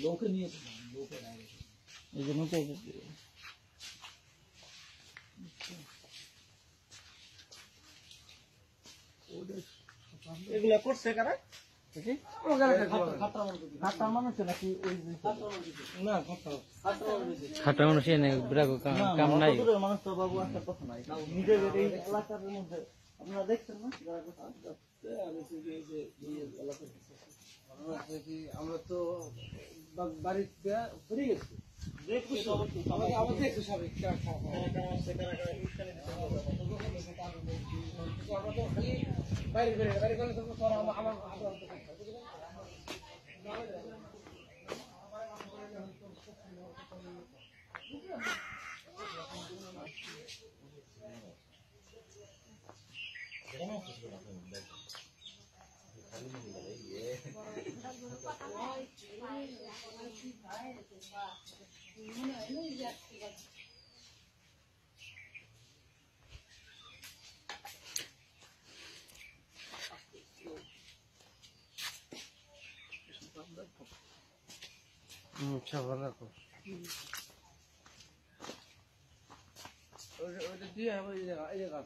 লোকে নিয়ে লোকে এই জন্য তো এগুলা করছে কারা? খাটা মানুষ কাম নাই। মানুষ তো বাবু আসার কথা নাই। নিজের এই এলাকার মধ্যে আপনারা দেখছেন না? আমরা তো বাড়িতে ফিরে গেছি। আমাকে 잡으라고. 어디 어디 뒤에 한번 이래가 이래가.